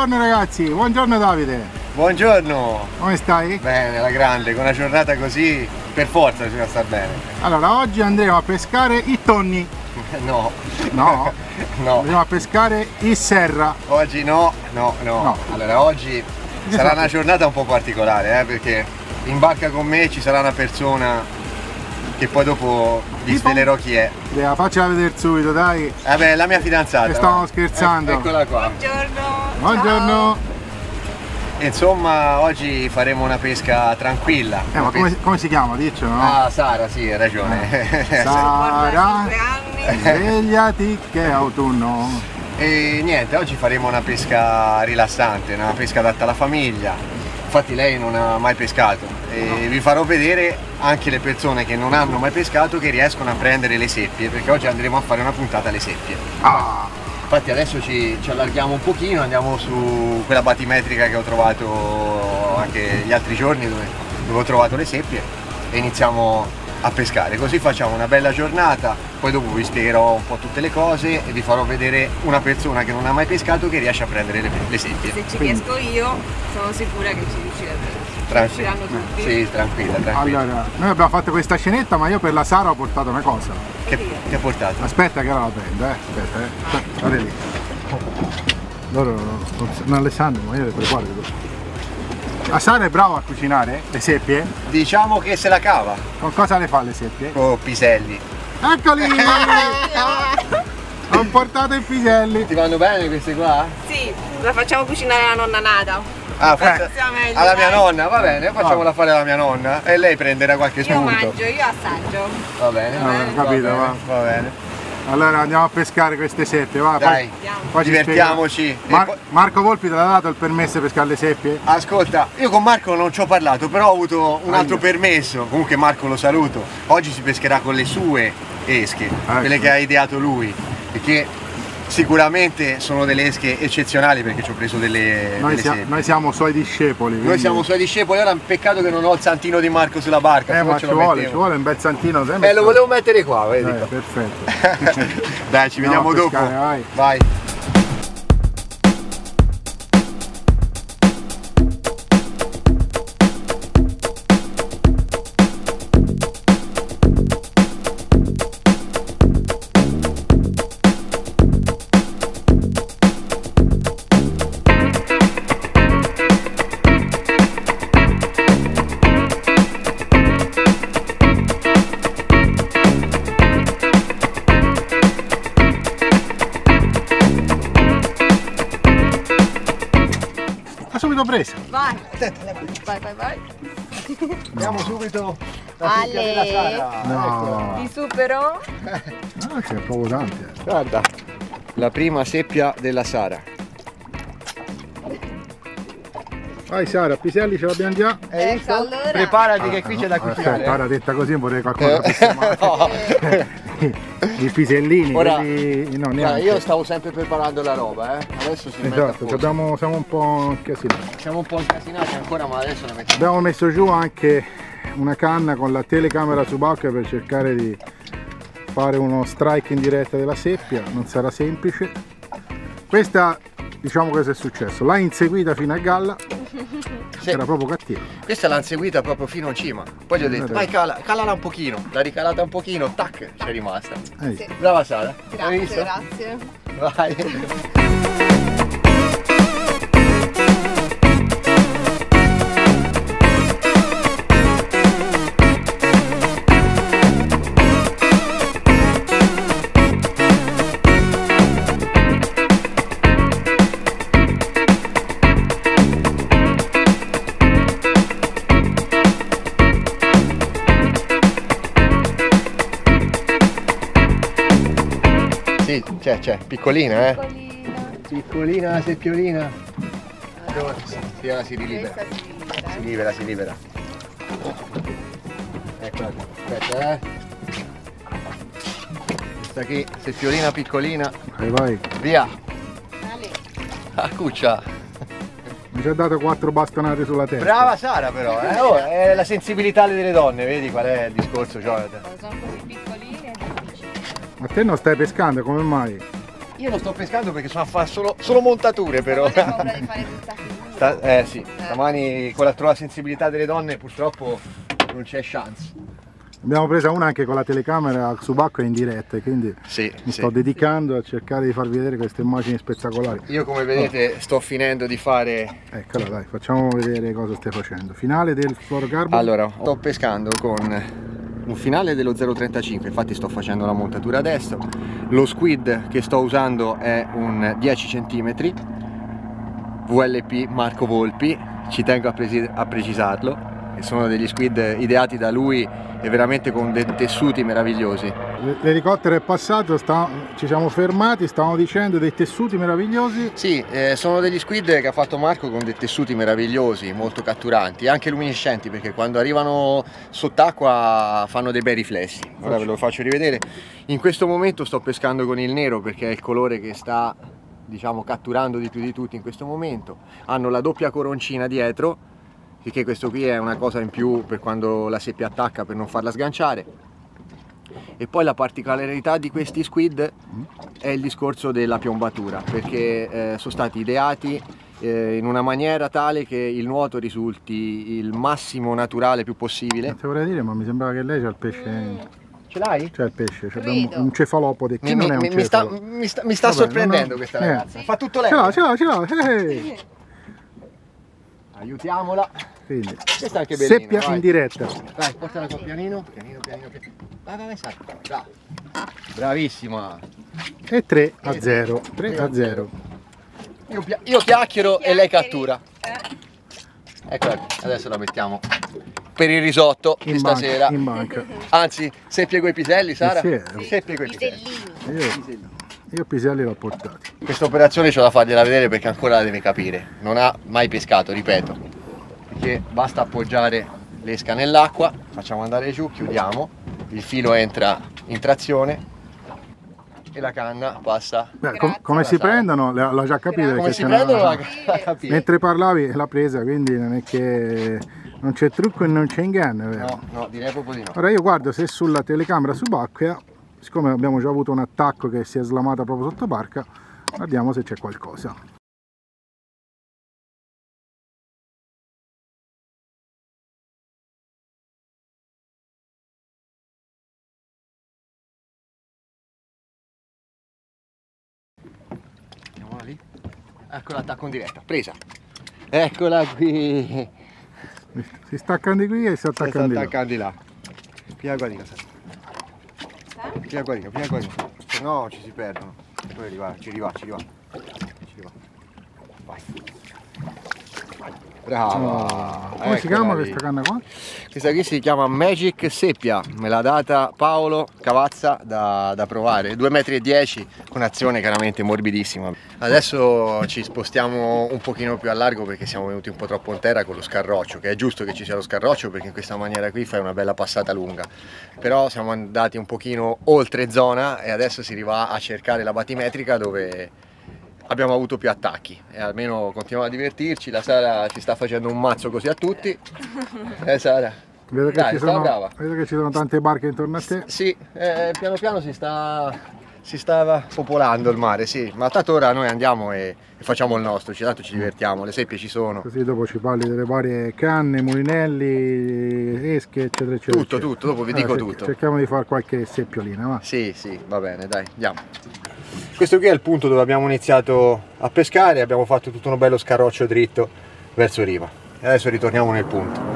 Buongiorno ragazzi, buongiorno Davide. Buongiorno. Come stai? Bene, la grande, con una giornata così per forza bisogna star bene. Allora, oggi andremo a pescare i tonni. No. No. no. Andiamo a pescare il serra. Oggi no, no, no. No. Allora, oggi sarà una giornata un po' particolare, eh, perché in barca con me ci sarà una persona che poi dopo vi svelerò chi è. Dea, faccela vedere subito, dai. Vabbè, la mia fidanzata. Che stavamo va. scherzando. Ec- eccola qua. Buongiorno. Buongiorno. Insomma, oggi faremo una pesca tranquilla. Eh, ma come, pesca- come si chiama? Diccelo, no? Ah, Sara, sì, hai ragione. Sara, 45 anni. svegliati che è autunno. E niente, oggi faremo una pesca rilassante, una pesca adatta alla famiglia. Infatti lei non ha mai pescato. E vi farò vedere anche le persone che non hanno mai pescato che riescono a prendere le seppie, perché oggi andremo a fare una puntata alle seppie. Ah, Infatti adesso ci, ci allarghiamo un pochino, andiamo su quella batimetrica che ho trovato anche gli altri giorni dove, dove ho trovato le seppie e iniziamo a pescare. Così facciamo una bella giornata, poi dopo vi spiegherò un po' tutte le cose e vi farò vedere una persona che non ha mai pescato che riesce a prendere le, le seppie. Se ci riesco io, sono sicura che ci riusciranno. Tranquilla. riusciranno tutti. Sì, tranquilla, tranquilla. allora, noi abbiamo fatto questa scenetta, ma io per la Sara ho portato una cosa. Che, che ha portato? Aspetta che ora la prendo, eh. Aspetta, eh. Guarda lì. Loro non, non le sanno, ma io le preparo. La Sara è brava a cucinare le seppie. Diciamo che se la cava Con cosa le fa le seppie? con piselli. Eccoli! Ho portato i piselli. Ti vanno bene queste qua? Sì, la facciamo cucinare alla nonna Nada. Ah, sia meglio, alla mia nonna, va bene, facciamola fare alla mia nonna e lei prenderà qualche Io spunto. mangio, io assaggio. Va bene, Ah, ho capito, va va. bene, va bene. Allora andiamo a pescare queste seppie, va. Dai, poi ci divertiamoci. Mar- Marco Volpi te l'ha dato il permesso di pescare le seppie? Ascolta, io con Marco non ci ho parlato, però ho avuto un altro Aia. permesso. Comunque Marco lo saluto. Oggi si pescherà con le sue esche, quelle che ha ideato lui. Perché sicuramente sono delle esche eccezionali perché ci ho preso delle, Noi, delle sia- seppie. noi siamo suoi discepoli. Noi quindi- siamo suoi discepoli, ora peccato che non ho il santino di Marco sulla barca. Eh, no ma ci lo vuole, mettevo. ci vuole un bel santino sempre. Eh, lo volevo mettere qua, vedi. Eh, perfetto. Dai, ci Andiamo vediamo a dopo. pescare, vai. vai. Subito la seppia della. Sara. No. Ti supero? Ah, ne tanti. eh. Guarda, la prima seppia della Sara. Vai Sara, Piselli ce l'abbiamo già. Hai Ecco, visto? allora. Preparati che qui c'è da Aspetta, cucinare. ora detta così vorrei qualcosa Eh. più sistemato. I pisellini, Ora, quelli... No, neanche. io stavo sempre preparando la roba, eh. Adesso si mette a Esatto, posto. abbiamo, siamo un po' incasinati. Siamo un po' incasinati ancora, ma adesso la mettiamo. Abbiamo messo giù anche una canna con la telecamera subacquea per cercare di fare uno strike in diretta della seppia, non sarà semplice. Questa, diciamo cosa è successo, l'ha inseguita fino a galla, Sì, era proprio cattiva. questa l'hanno seguita proprio fino in cima. Poi gli ho detto, vai cala, calala un pochino. L'ha ricalata un pochino, tac, c'è rimasta. Eh, Sì. Brava Sara. Grazie, grazie. Vai. C'è, c'è, piccolina, eh. Piccolina. Piccolina, seppiolina. Sì, ora si rilibera. Si libera. Si libera, si libera. Eccola qua. Aspetta, eh. Questa qui, seppiolina piccolina. Vai, vai. Via. Ale. Ah, cuccia. Mi ci ha dato quattro bastonate sulla testa. Brava Sara però, eh. Oh, è la sensibilità delle donne, vedi qual è il discorso, Jonathan? Sono così e difficili. Ma te non stai pescando, come mai? Io lo sto pescando perché sono a fare solo, solo montature però. Sta- eh sì, stamani con la, con la sensibilità delle donne purtroppo non c'è chance. Abbiamo presa una anche con la telecamera al subacqueo in diretta, e quindi Sì, mi sì. sto dedicando a cercare di farvi vedere queste immagini spettacolari. Io come vedete sto finendo di fare Eccola dai, facciamo vedere cosa stai facendo. Finale del fluorocarbon. Allora, sto pescando con un finale dello 0.35, infatti sto facendo la montatura adesso. Lo squid che sto usando è un 10 cm, VLP Marco Volpi, ci tengo a, a precisarlo, sono degli squid ideati da lui e veramente con dei tessuti meravigliosi. L'elicottero è passato, sta- ci siamo fermati, stavamo dicendo dei tessuti meravigliosi. Sì, eh, sono degli squid che ha fatto Marco con dei tessuti meravigliosi, molto catturanti, anche luminescenti perché quando arrivano sott'acqua fanno dei bei riflessi. Ora ve lo faccio rivedere. In questo momento sto pescando con il nero perché è il colore che sta diciamo catturando di più di tutti in questo momento. Hanno la doppia coroncina dietro, che questo qui è una cosa in più per quando la seppia attacca per non farla sganciare. E poi la particolarità di questi squid è il discorso della piombatura, perché eh, sono stati ideati eh, in una maniera tale che il nuoto risulti il massimo naturale più possibile. Non ti vorrei dire, ma mi sembrava che lei c'ha il pesce. Ce l'hai? C'è il pesce, un, cefalopode che Mi, non è mi- un mi sta, cefalo. mi sta- mi sta Vabbè, sorprendendo non- questa eh. ragazza. Fa tutto lei. Ce l'ha, ce l'ha, ce l'ha. eh, eh. Aiutiamola. Quindi, Questa è anche bellina. seppia vai. in diretta. Vai, portala qua pianino. Pianino, pianino, pianino. Vai, vai, vai, Sara. Brava. Bravissima. E 3 a 0. 3 a 0. Io, io chiacchiero e lei cattura. Eh, Eccola qui, adesso la mettiamo per il risotto di In banca, stasera. in banca. Anzi, seppie coi piselli, Sara? Sì, sì. Seppie coi piselli. pisellini. Io, io piselli l'ho portati. Questa operazione c'ho da fargliela vedere perché ancora la deve capire. Non ha mai pescato, ripeto. Perché basta appoggiare l'esca nell'acqua, facciamo andare giù, chiudiamo, il filo entra in trazione e la canna passa. Beh, com- come si Sara. prendono l'ho già capito Come si c'è una- prendono la, la? Mentre parlavi l'ha presa, quindi non è che non c'è trucco e non c'è inganno, vero? No, no, direi proprio di no. Ora io guardo se sulla telecamera subacquea, siccome abbiamo già avuto un attacco che si è slamata proprio sotto barca, guardiamo se c'è qualcosa. Andiamola lì. Ecco l'attacco in diretta, presa. Eccola qui. Si staccano di qui e si Si sta attaccano di là. di Sara. Pia guarina, pia guarina. Se no ci si perdono. Poi arriva, ci arriva, ci arriva. Ci arriva. Vai. Brava. Oh, come si Eccola chiama lì. questa canna qua? Questa qui si chiama Magic Seppia, me l'ha data Paolo Cavazza da, da provare, 2,10 m con azione chiaramente morbidissima. Adesso ci spostiamo un pochino più a largo perché siamo venuti un po' troppo in terra con lo scarroccio, che è giusto che ci sia lo scarroccio perché in questa maniera qui fai una bella passata lunga. Però siamo andati un pochino oltre zona e adesso si arriva a cercare la batimetrica dove abbiamo avuto più attacchi e almeno continuiamo a divertirci. La Sara ci sta facendo un mazzo così a tutti. Eh Sara? Vedo che, Dai, ci sono, vedo che ci sono tante barche intorno a te. Sì, eh, piano piano si sta, si sta popolando il mare, sì, ma tanto ora noi andiamo e, e facciamo il nostro, ci- tanto ci divertiamo, le seppie ci sono. Così dopo ci parli delle varie canne, mulinelli, esche, eccetera, eccetera. Tutto, tutto, dopo vi Allora, dico tutto. Cerchiamo di fare qualche seppiolina, va. Sì, sì, va bene, dai, andiamo. Questo qui è il punto dove abbiamo iniziato a pescare, abbiamo fatto tutto uno bello scarroccio dritto verso riva. E adesso ritorniamo nel punto.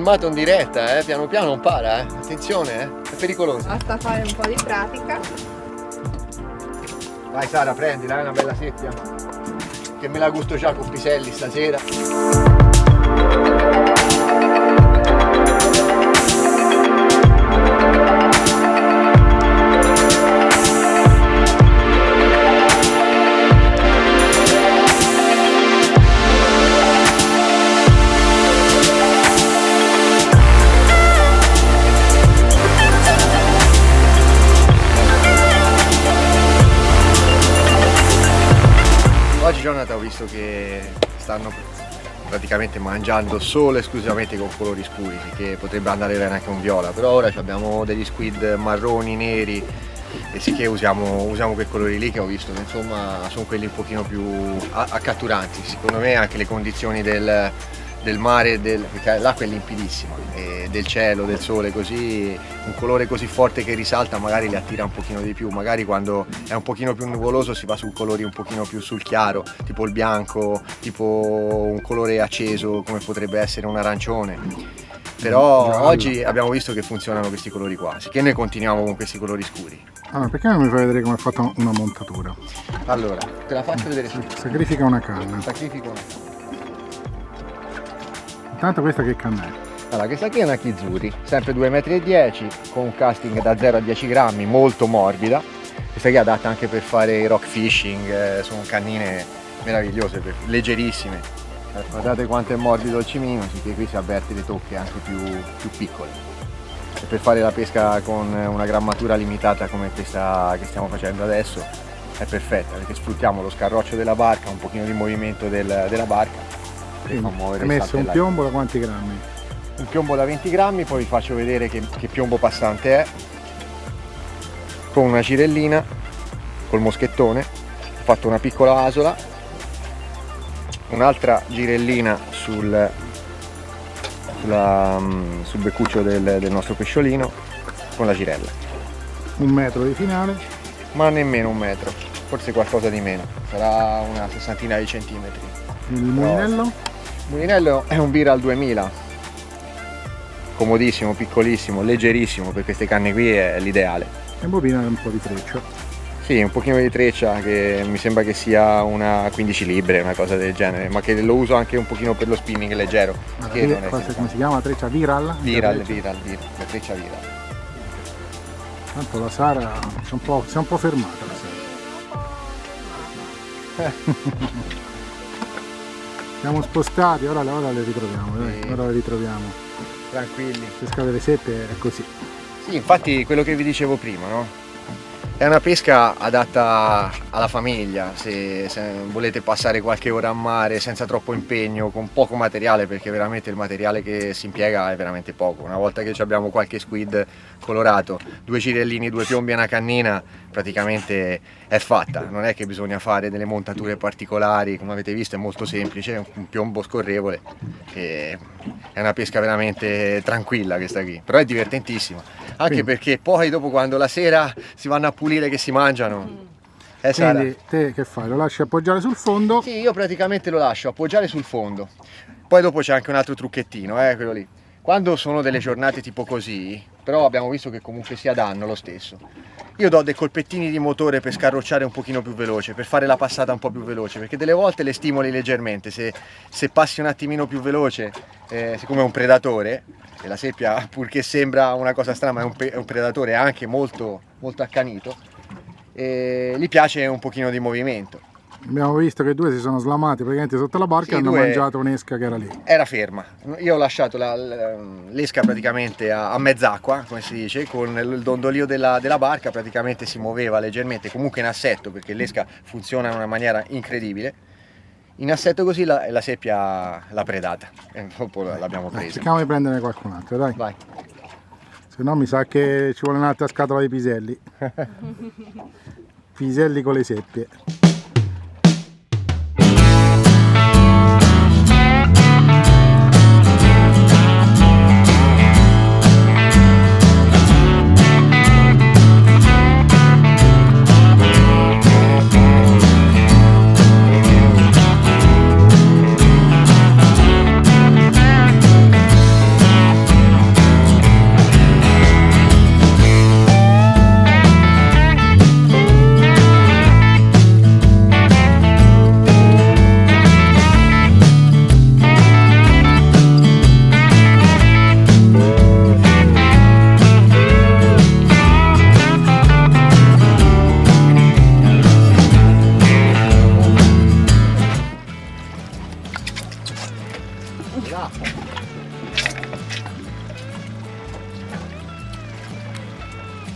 Filmato in diretta, eh? Piano piano non para, eh? Attenzione, eh? È pericoloso. Basta fare un po' di pratica. Vai Sara, prendila, è una bella seppia. Che me la gusto già con piselli stasera. Praticamente mangiando solo e esclusivamente con colori scuri, che potrebbe andare bene anche un viola, però ora abbiamo degli squid marroni, neri, e sì che usiamo, usiamo quei colori lì che ho visto insomma sono quelli un pochino più accatturanti. Secondo me anche le condizioni del, del mare, del, perché l'acqua è limpidissima, del cielo, del sole, così un colore così forte che risalta magari li attira un pochino di più, magari quando è un pochino più nuvoloso si va su colori un pochino più sul chiaro, tipo il bianco, tipo un colore acceso come potrebbe essere un arancione. Però Giallo. oggi abbiamo visto che funzionano questi colori qua, che noi continuiamo con questi colori scuri. Allora, perché non mi fai vedere come è fatta una montatura? Allora, te la faccio vedere su. Sacrifica una canna. Sacrifica una canna. Intanto questa che canna è? Allora, questa qui è una Kizuri, sempre 2,10 m, con un casting da 0 a 10 grammi, molto morbida. Questa qui è adatta anche per fare i rock fishing, eh, sono cannine meravigliose, leggerissime. Guardate quanto è morbido il cimino, che qui si avverte le tocche anche più, più piccole. E per fare la pesca con una grammatura limitata come questa che stiamo facendo adesso è perfetta, perché sfruttiamo lo scarroccio della barca, un pochino di movimento del, della barca. Quindi, hai messo un piombo da quanti grammi? un piombo da 20 grammi, poi vi faccio vedere che, che piombo passante è, con una girellina, col moschettone, ho fatto una piccola asola, un'altra girellina sul, sulla, mm, sul beccuccio del, del nostro pesciolino con la girella. Un metro di finale? Ma nemmeno un metro, forse qualcosa di meno, sarà una sessantina di centimetri. Il mulinello? Mulinello è un Viral 2000, comodissimo, piccolissimo, leggerissimo per queste canne qui è l'ideale. E bobina un po' di treccia. Sì, un pochino di treccia che mi sembra che sia una 15 libre, una cosa del genere, ma che lo uso anche un pochino per lo spinning leggero. Ma che non è come si chiama? Treccia viral? Viral, viral, viral, la treccia viral. Tanto la Sara si è un po', un po fermata la Sara. Siamo spostati, ora, ora le ritroviamo, sì. ora le ritroviamo tranquilli. Pesca delle seppe è così. Sì, infatti quello che vi dicevo prima, no? È una pesca adatta alla famiglia, se, se, volete passare qualche ora a mare senza troppo impegno, con poco materiale, perché veramente il materiale che si impiega è veramente poco. Una volta che abbiamo qualche squid colorato, due girellini, due piombi e una cannina, praticamente è fatta. Non è che bisogna fare delle montature particolari, come avete visto è molto semplice, un piombo scorrevole. è una pesca veramente tranquilla questa qui, però è divertentissima. Anche perché poi dopo quando la sera si vanno a pulire pulire che si mangiano. Eh, Quindi te che fai? Lo lasci appoggiare sul fondo? Sì, io praticamente lo lascio appoggiare sul fondo. Poi dopo c'è anche un altro trucchettino, eh, quello lì. Quando sono delle giornate tipo così, però abbiamo visto che comunque sia danno lo stesso, io do dei colpettini di motore per scarrocciare un pochino più veloce, per fare la passata un po' più veloce, perché delle volte le stimoli leggermente, se, se passi un attimino più veloce, eh, siccome è un predatore, e la seppia purché sembra una cosa strana ma è un, è un predatore anche molto, molto accanito, e gli piace un pochino di movimento Abbiamo visto che due si sono slamati praticamente sotto la barca sì, e hanno mangiato un'esca che era lì. Era ferma. Io ho lasciato l'esca praticamente a, a, mezz'acqua, come si dice, con il dondolio della, della, barca praticamente si muoveva leggermente, comunque in assetto perché l'esca funziona in una maniera incredibile. In assetto così la, la seppia l'ha predata e dopo l'abbiamo presa. cerchiamo di prenderne qualcun altro, dai. Vai. Se no mi sa che ci vuole un'altra scatola di piselli. piselli con le seppie.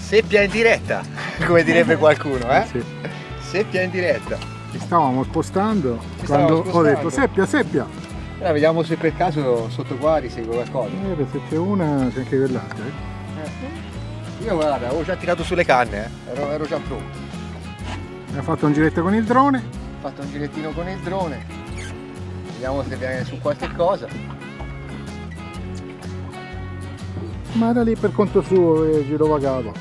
Seppia in diretta, come direbbe qualcuno, eh? Sì. Seppia in diretta. ci stavamo spostando Ci quando stavamo ho detto spostando. seppia, seppia. Ora vediamo se per caso sotto qua risegue qualcosa. Eh, se c'è una c'è anche quell'altra. eh. Io guarda, avevo già tirato sulle canne, eh. ero, ero già pronto. Abbiamo fatto un giretto con il drone. Ho fatto un girettino con il drone. Vediamo se viene su qualche cosa. Ma da lì per conto suo eh, girovagava.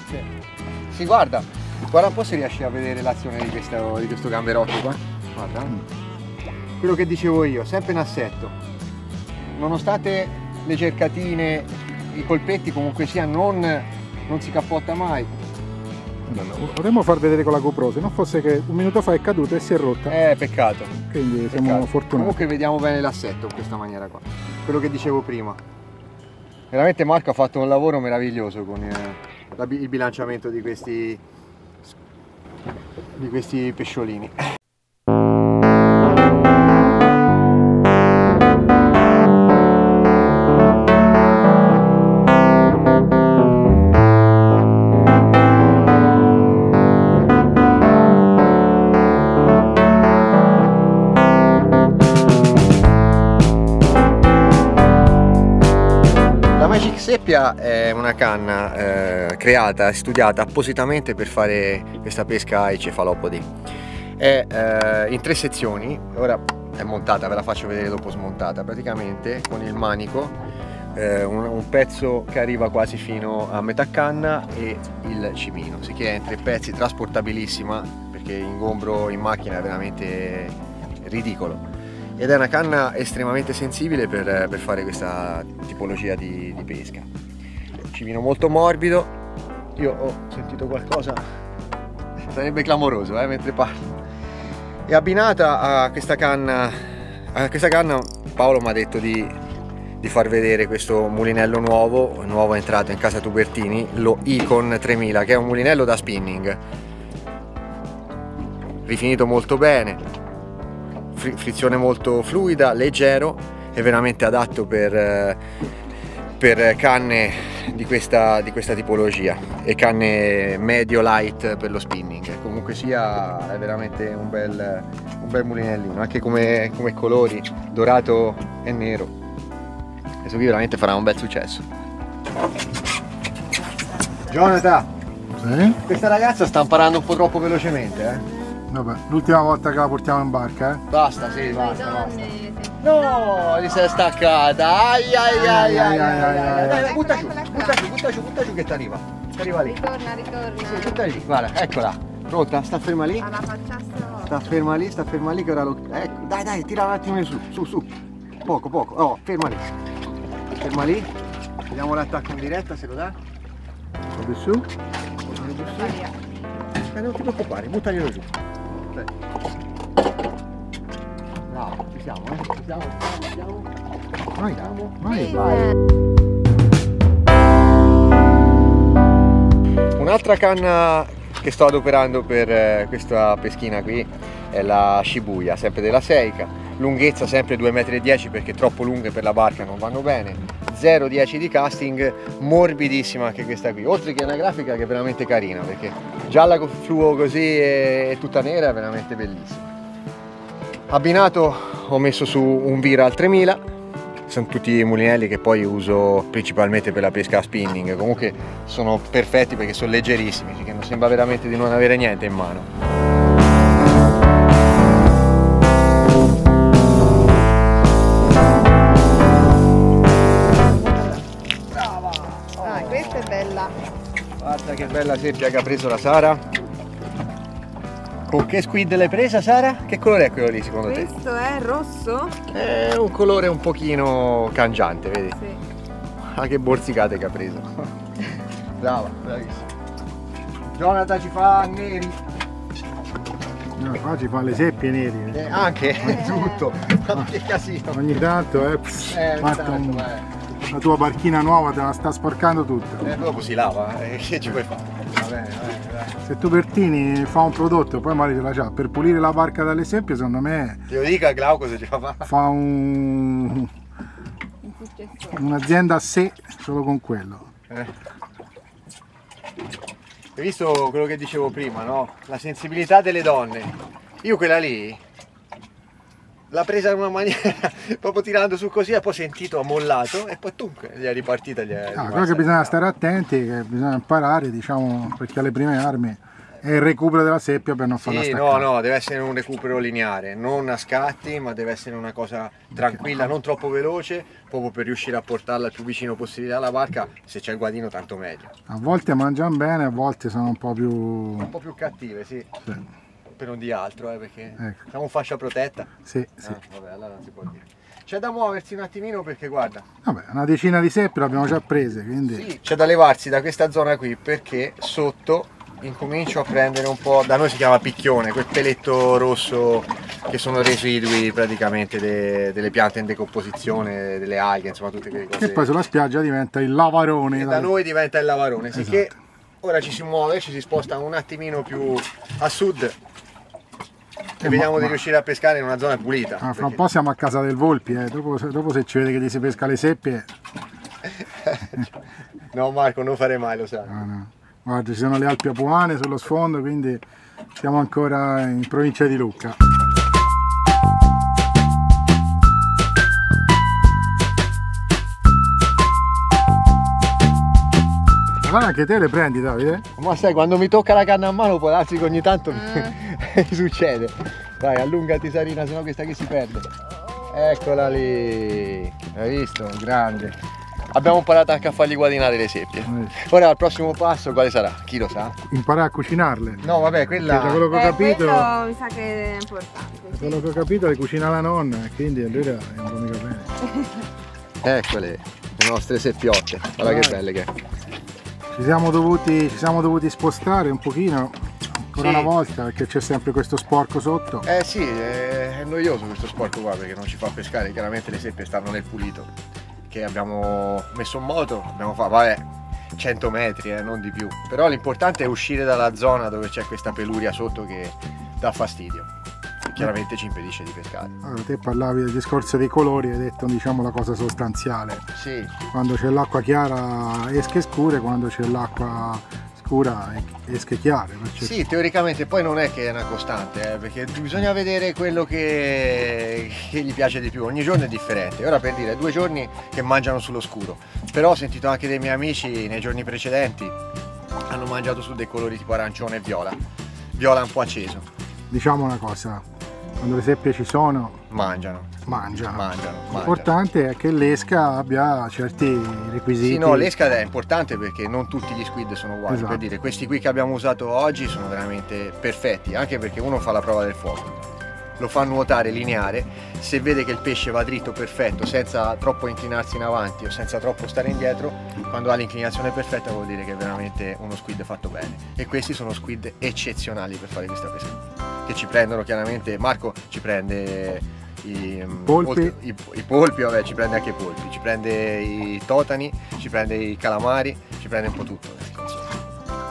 Si guarda, guarda un po' se riesci a vedere l'azione di questo, di questo gamberotto qua. Guarda. Quello che dicevo io, sempre in assetto. Nonostante le cercatine, i colpetti comunque sia, non, non si cappotta mai. Vorremmo far vedere con la GoPro, se non fosse che un minuto fa è caduta e si è rotta. Eh, peccato. Quindi siamo peccato. fortunati. Comunque vediamo bene l'assetto in questa maniera qua. Quello che dicevo prima. Veramente Marco ha fatto un lavoro meraviglioso con eh, il bilanciamento di questi, di questi pesciolini. È una canna eh, creata e studiata appositamente per fare questa pesca ai cefalopodi. È eh, in tre sezioni, ora è montata, ve la faccio vedere dopo smontata, praticamente con il manico, eh, un, un pezzo che arriva quasi fino a metà canna e il cimino, si che è in tre pezzi, trasportabilissima perché ingombro in macchina è veramente ridicolo ed è una canna estremamente sensibile per, per fare questa tipologia di, di pesca. Cimino molto morbido, io ho sentito qualcosa, sarebbe clamoroso eh, mentre parlo. E abbinata a questa canna, a questa canna Paolo mi ha detto di, di far vedere questo mulinello nuovo, nuovo entrato in casa Tubertini, lo Icon 3000, che è un mulinello da spinning, rifinito molto bene, fri- frizione molto fluida, leggero e veramente adatto per, eh, per canne di questa, di questa tipologia e canne medio light per lo spinning. Comunque sia è veramente un bel, un bel mulinellino, anche come, come colori, dorato e nero. Questo qui veramente farà un bel successo. Jonathan, Sì? questa ragazza sta imparando un po' troppo velocemente, eh? Vabbè, l'ultima volta che la portiamo in barca, eh? Basta, sì, basta, basta. No, gli sei staccata. Ai ai ai ai ai, ai, ai. Dai, Eccola, butta giù, butta giù, butta giù, butta giù che ti arriva. Ti arriva lì. Ritorna, ritorna. Sì, butta lì, guarda, eccola. Pronta? Sta ferma lì. Alla facciassimo. Sta ferma lì, sta ferma lì che ora lo. Ecco, dai, dai, tira un attimo su, su, su. Poco, poco. Oh, ferma lì. Ferma lì. Vediamo l'attacco in diretta se lo dà. Un po' di su. Giù su. Eh, non ti preoccupare, buttaglielo giù. Bravo, ci siamo, eh? Siamo, ci siamo. Vai, Siamo. vai. Vai. Un'altra canna che sto adoperando per eh, questa peschina qui è la Shibuya, sempre della Seika, lunghezza sempre 2,10 m perché troppo lunghe per la barca non vanno bene, 0,10 di casting, morbidissima anche questa qui, oltre che una grafica che è veramente carina perché gialla con fluo così e tutta nera è veramente bellissima. Abbinato ho messo su un Vira al 3000 sono tutti mulinelli che poi uso principalmente per la pesca a spinning. Comunque sono perfetti perché sono leggerissimi che non sembra veramente di non avere niente in mano. Ah, questa è bella. guarda che bella seppia che ha preso la Sara con che squid l'hai presa Sara? che colore è quello lì secondo te? Questo è rosso? è un colore un pochino cangiante vedi? Sì. Ah, che borsicate che ha preso. Brava, bravissima. Jonathan ci fa neri. No, qua ci fa le seppie neri. eh. Eh, anche tutto. Ma che casino. Ogni tanto, eh, pss, Eh, ogni tanto, un- eh. La tua barchina nuova te la sta sporcando tutta. Eh, dopo si lava, eh, che ci puoi fare? Va bene, va bene, dai. Se tu Bertini fa un prodotto e poi magari ce la c'ha per pulire la barca dalle seppie, secondo me Te lo dica Glauco se ce la fa. fa un- un'azienda a sé solo con quello. Eh. Hai visto quello che dicevo prima, no? La sensibilità delle donne. Io quella lì l'ha presa in una maniera proprio tirando su così e poi sentito ha mollato e poi tu gli è ripartita gli è Ah, quello che bisogna stare attenti, che bisogna imparare, diciamo, perché alle prime armi è il recupero della seppia per non farla Sì, staccare. no, no, deve essere un recupero lineare, non a scatti, ma deve essere una cosa tranquilla, non troppo veloce, proprio per riuscire a portarla il più vicino possibile alla barca, se c'è il guadino tanto meglio. A volte mangiano bene, a volte sono un po' più... Un po' più cattive, sì, Sì, per non di altro, eh, perché Ecco. siamo fascia protetta. sì. sì. Ah, vabbè, allora non si può dire. C'è da muoversi un attimino perché guarda, Vabbè, una decina di seppie l'abbiamo già prese, quindi... sì, c'è da levarsi da questa zona qui perché sotto incomincio a prendere un po', da noi si chiama picchione, quel peletto rosso che sono residui praticamente de- delle piante in decomposizione, delle alghe, insomma tutte quelle cose. E poi sulla spiaggia diventa il lavarone. E da noi diventa il lavarone, sicché Esatto. ora ci si muove, ci si sposta un attimino più a sud e Eh, vediamo ma- di ma- riuscire a pescare in una zona pulita. Ah, fra un po' siamo a casa del Volpi, eh. dopo, dopo se ci vede che gli si pesca le seppie, No Marco, non fare mai, lo sai. ah, no. guarda ci sono le Alpi Apuane sullo sfondo, quindi siamo ancora in provincia di Lucca. Allora anche te le prendi Davide? Ma sai, quando mi tocca la canna a mano può darsi che ogni tanto Mm. succede. Vai, allungati Sarina, sennò questa qui si perde. Eccola lì, hai visto? Grande. Abbiamo imparato anche a fargli guadagnare le seppie. Eh, Ora al prossimo passo quale sarà? Chi lo sa? Imparare a cucinarle. No, vabbè, Da quella... quello che ho Eh, capito, quello mi sa che è importante. da sì. quello che ho capito le cucina la nonna, e quindi allora non va mica bene. Eccole, le nostre seppiotte. Guarda che Vai. belle che. Ci siamo dovuti, ci siamo dovuti spostare un pochino, ancora Sì. una volta, perché c'è sempre questo sporco sotto. Eh sì, è è noioso questo sporco qua perché non ci fa pescare, chiaramente le seppie stanno nel pulito che abbiamo messo in moto, abbiamo fatto, vabbè, 100 metri, eh, non di più. Però l'importante è uscire dalla zona dove c'è questa peluria sotto che dà fastidio. Chiaramente ci impedisce di pescare. Allora, te parlavi del discorso dei colori, hai detto diciamo la cosa sostanziale. Sì, Quando c'è l'acqua chiara esche scure, quando c'è l'acqua scura esche chiare. sì, teoricamente poi non è che è una costante, eh, perché bisogna vedere quello che, che gli piace di più, ogni giorno è differente. Ora per dire, due giorni che mangiano sullo scuro, però ho sentito anche dei miei amici nei giorni precedenti hanno mangiato su dei colori tipo arancione e viola, viola un po' acceso, Diciamo una cosa, quando le seppie ci sono, mangiano, mangiano. mangiano, mangiano. L'importante è che l'esca abbia certi requisiti. Sì, no, l'esca è importante perché non tutti gli squid sono uguali. Esatto. Per dire, questi qui che abbiamo usato oggi sono veramente perfetti, anche perché uno fa la prova del fuoco, lo fa nuotare lineare, se vede che il pesce va dritto perfetto, senza troppo inclinarsi in avanti o senza troppo stare indietro, quando ha l'inclinazione perfetta vuol dire che è veramente uno squid fatto bene. E questi sono squid eccezionali per fare questa pesca. Che ci prendono chiaramente, Marco ci prende i Polpi. oltre- i, i polpi, vabbè, ci prende anche i polpi, ci prende i totani, ci prende i calamari, ci prende un po' tutto. insomma.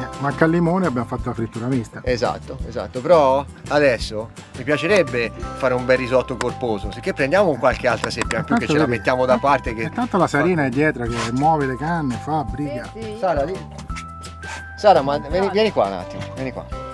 Eh, manca il limone abbiamo fatto la frittura mista. Esatto, esatto. Però adesso mi piacerebbe fare un bel risotto corposo, sicché prendiamo qualche altra seppia in più che ce la vedi, mettiamo da parte. Che... E tanto la Sarina è dietro che muove le canne, fa, briga. Sì, sì. Sara, lì. Sara, ma vieni, vieni qua un attimo, vieni qua.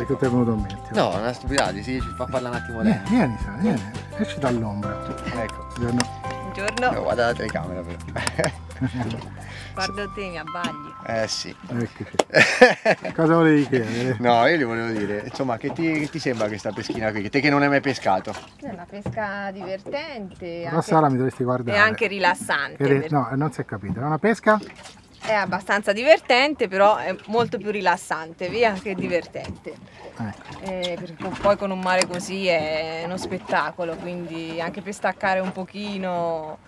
Ecco, che ti è venuto in mente. No, una stupidata, sì, ci fa parlare un attimo lei. Vieni, vieni, Sara, vieni, esci dall'ombra. Ecco. Buongiorno. Buongiorno. No, guarda la telecamera però. Guardo te, mi abbagli. eh sì. Eccoci. Cosa volevi chiedere? No, io gli volevo dire, insomma, che ti, che ti sembra questa peschina qui? Te che non hai mai pescato? È una pesca divertente Però anche- Sara mi dovresti e guardare. anche rilassante. Che No, non si è capito. È una pesca? È abbastanza divertente, però è molto più rilassante, via, che divertente. Ecco. Eh, perché poi con un mare così è uno spettacolo, quindi anche per staccare un pochino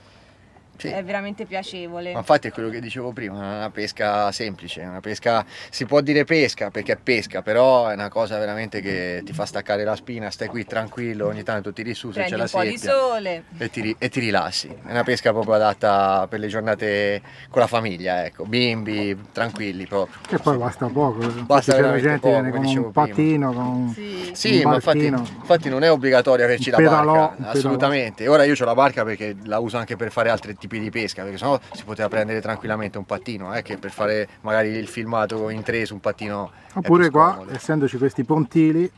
Sì. è veramente piacevole. Ma infatti è quello che dicevo prima, è una pesca semplice, una pesca, si può dire pesca perché è pesca, però è una cosa veramente che ti fa staccare la spina, stai qui tranquillo, ogni tanto tiri su se c'è la un po' di seppia sole. e ti, e ti rilassi. È una pesca proprio adatta per le giornate con la famiglia, ecco, bimbi, tranquilli proprio. Che poi basta poco. Infatti Basta c'è la veramente gente poco, viene con un prima. patino, con Sì. Sì, un ma infatti, infatti non è obbligatorio averci la Un pedalò, barca, un pedalò. assolutamente. Ora io ho la barca perché la uso anche per fare altri tipi tipi di pesca, perché sennò si poteva prendere tranquillamente un pattino, eh, che per fare magari il filmato in tre su un pattino. Oppure qua, comodo. essendoci questi pontili,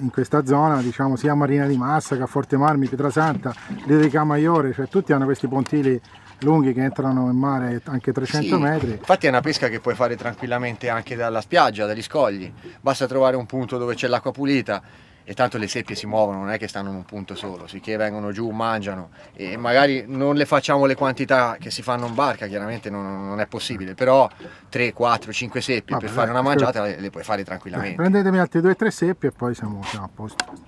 in questa zona, diciamo sia Marina di Massa che a Forte Marmi, Pietrasanta, Lido di Camaiore, cioè tutti hanno questi pontili lunghi che entrano in mare anche 300 sì, metri. Infatti è una pesca che puoi fare tranquillamente anche dalla spiaggia, dagli scogli, basta trovare un punto dove c'è l'acqua pulita e tanto le seppie si muovono, non è che stanno in un punto solo, sicché vengono giù, mangiano e magari non le facciamo le quantità che si fanno in barca, chiaramente non, non è possibile, però 3, 4, 5 seppie Vabbè, per fare una mangiata le, le, puoi fare tranquillamente. Prendetemi altre 2-3 seppie e poi siamo, siamo a posto.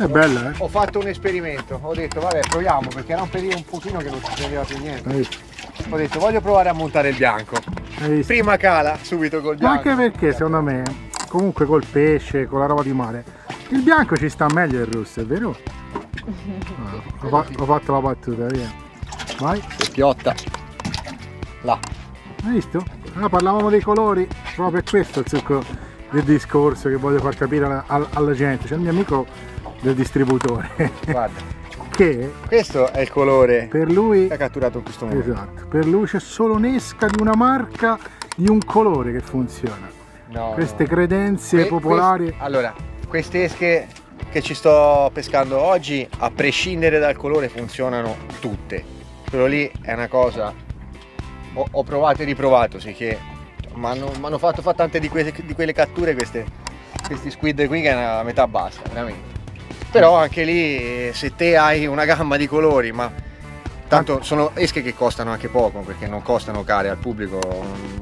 È bella, eh? Ho fatto un esperimento, ho detto vabbè proviamo perché era un periodo un pochino che non si prendeva più niente. Ho detto voglio provare a montare il bianco. Prima cala, subito col bianco. Ma anche perché secondo me, comunque col pesce, con la roba di mare, il bianco ci sta meglio del rosso, è vero? Ah, ho, ho, fatto la battuta, via. Vai. Se piotta. Là. Hai visto? Ah, parlavamo dei colori, proprio questo il succo del discorso che voglio far capire alla, alla gente. C'è il mio amico del distributore. Guarda. che questo è il colore per lui che ha catturato in questo momento. Esatto. Per lui c'è solo un'esca di una marca di un colore che funziona. No, Queste credenze que popolari. Quest allora, queste esche che ci sto pescando oggi, a prescindere dal colore, funzionano tutte. Quello lì è una cosa. Ho, ho provato e riprovato, sì che mi hanno fatto fare tante di, que di quelle catture queste, questi squid qui che è una metà bassa, veramente però anche lì se te hai una gamma di colori ma tanto sono esche che costano anche poco perché non costano care al pubblico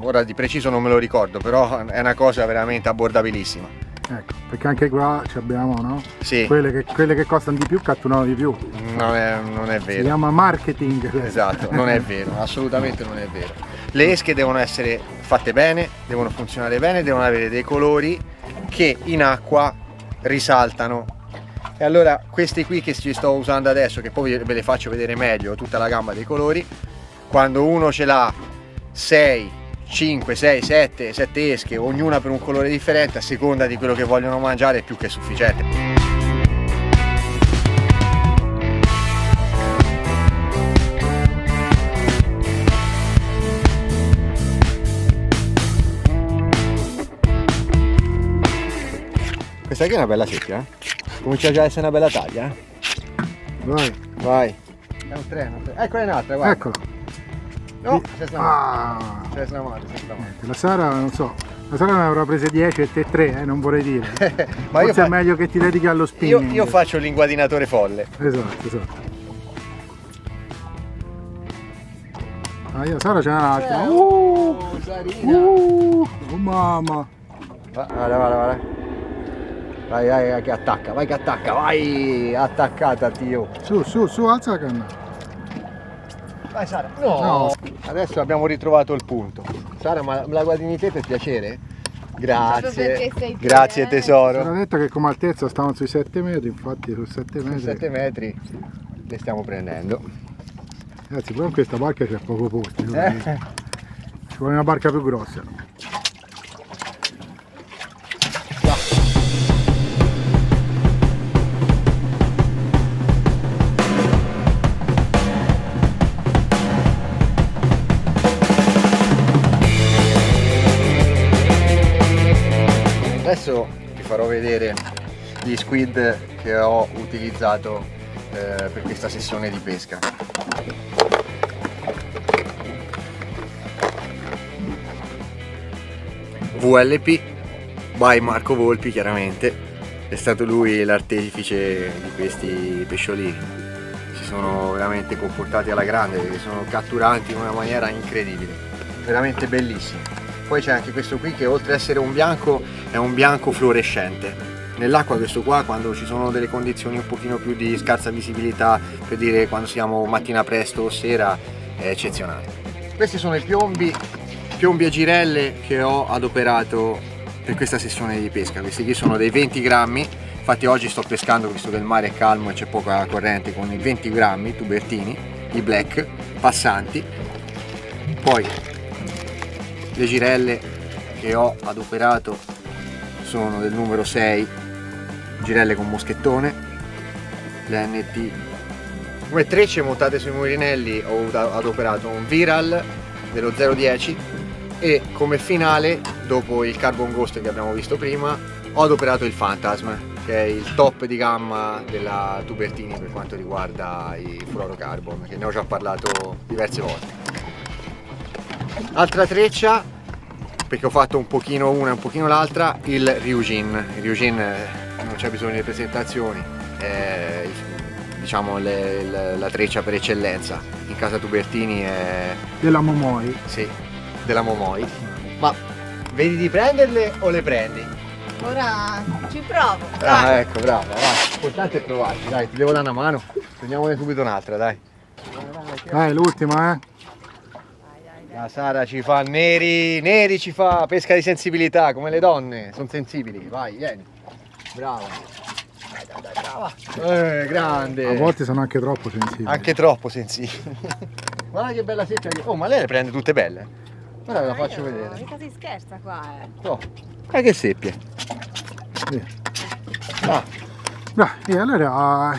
ora di preciso non me lo ricordo però è una cosa veramente abbordabilissima Ecco, perché anche qua abbiamo, no? Sì. Quelle che, quelle che costano di più catturano di più. Non è, non è vero. Si chiama marketing. Esatto, non è vero, assolutamente non è vero. Le esche devono essere fatte bene, devono funzionare bene, devono avere dei colori che in acqua risaltano e allora questi qui che ci sto usando adesso che poi ve le faccio vedere meglio tutta la gamma dei colori quando uno ce l'ha 6 5 6 7 7 esche ognuna per un colore differente a seconda di quello che vogliono mangiare è più che sufficiente questa qui è una bella seppia eh? Comincia già a essere una bella taglia. Eh? Vai. Vai. È un treno. Ecco è un'altra, guarda. Eccola. No, si è slamato. Ah. Si è slamato, si è slamato. La Sara, non so, la Sara ne avrà prese 10 e te 3, eh, non vorrei dire. Ma Forse fa... è meglio che ti dedichi allo spinning. Io, io faccio l'inguadinatore folle. Esatto, esatto. Ah, io, Sara c'è un'altra. Uh, uh, oh mamma. Guarda, guarda, guarda. Vai, vai, che attacca, vai che attacca, vai, attaccata Tio. Su, su, su, alza la canna. Vai Sara. No. no. Adesso abbiamo ritrovato il punto. Sara, ma la guardini te per piacere? Grazie. Grazie te, tesoro. Era detto che come altezza stavano sui 7 metri, infatti su 7 metri. Su 7 metri le stiamo prendendo. Ragazzi, però in questa barca c'è poco posto. Eh? Ci vuole una barca più grossa. Adesso vi farò vedere gli squid che ho utilizzato eh, per questa sessione di pesca. VLP by Marco Volpi chiaramente. È stato lui l'artefice di questi pesciolini. Si sono veramente comportati alla grande sono catturanti in una maniera incredibile veramente bellissimi poi c'è anche questo qui che oltre ad essere un bianco è un bianco fluorescente. Nell'acqua questo qua quando ci sono delle condizioni un pochino più di scarsa visibilità per dire quando siamo mattina presto o sera è eccezionale. Questi sono i piombi piombi a girelle che ho adoperato per questa sessione di pesca. Questi qui sono dei 20 grammi. Infatti oggi sto pescando visto che il mare è calmo e c'è poca corrente con i 20 grammi tubertini i black passanti. Poi le girelle che ho adoperato sono del numero 6 girelle con moschettone le NT come trecce montate sui murinelli ho adoperato un Viral dello 010 e come finale dopo il Carbon Ghost che abbiamo visto prima ho adoperato il Phantasm che è il top di gamma della Tubertini per quanto riguarda i fluorocarbon che ne ho già parlato diverse volte altra treccia perché ho fatto un pochino una e un pochino l'altra il Ryujin. Il Ryujin eh, non c'è bisogno di presentazioni è diciamo le, le, la treccia per eccellenza. In casa Tubertini è della Momoi. Sì della Momoi. Ma vedi di prenderle o le prendi? ora ci provo. Ah ecco brava l'importante è provarci dai ti devo dare una mano. Prendiamone subito un'altra dai. Dai l'ultima eh la Sara ci fa neri, neri ci fa pesca di sensibilità, come le donne, sono sensibili. Vai, vieni. Brava. Dai, dai, dai, brava. Eh, grande. A volte sono anche troppo sensibili. Anche troppo sensibili. Guarda che bella seppia. Oh, ma lei le prende tutte belle. Guarda, la faccio vedere. Mica si scherza qua, eh. Oh, guarda che seppie. Ah. No, e allora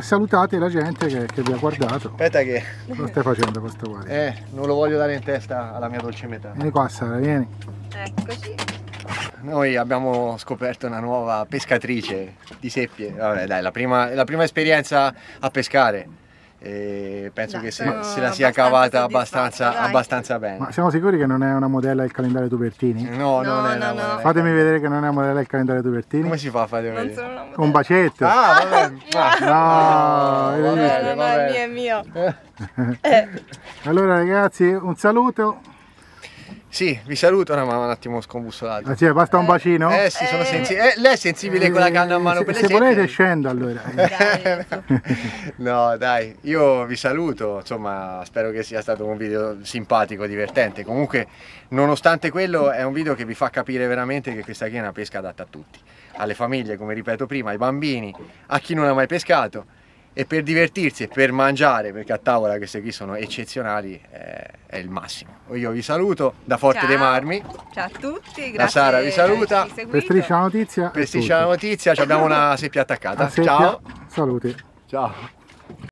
salutate la gente che, che, vi ha guardato. Aspetta che... Lo stai facendo questo qua? Eh, non lo voglio dare in testa alla mia dolce metà. Vieni qua Sara, vieni. Eccoci. Noi abbiamo scoperto una nuova pescatrice di seppie. Vabbè dai, la prima, la prima esperienza a pescare e penso dai, che se, se, la sia cavata abbastanza, abbastanza, bene. Ma siamo sicuri che non è una modella del calendario Tubertini? No, no non è no, no. Fatemi vedere che non è una modella del calendario Tubertini. Come si fa a fare vedere? Un bacetto. Ah, vabbè. no, no, no, no, è mio, è mio. allora ragazzi, un saluto. Sì, vi saluto, no, ma un attimo scombussolato. Ah, sì, basta un bacino? Eh sì, sono sensibile. Eh, lei è sensibile eh, con la canna a mano se, Se volete scendo allora. no, dai, io vi saluto, insomma, spero che sia stato un video simpatico, divertente. Comunque, nonostante quello, è un video che vi fa capire veramente che questa qui è una pesca adatta a tutti. Alle famiglie, come ripeto prima, ai bambini, a chi non ha mai pescato e per divertirsi e per mangiare, perché a tavola queste qui sono eccezionali, è, è il massimo. Io vi saluto da Forte Ciao. dei Marmi. Ciao a tutti, grazie. La Sara vi saluta. Per Striscia la Notizia. Per Striscia la Notizia abbiamo una seppia attaccata. Seppia, Ciao. Saluti. Ciao.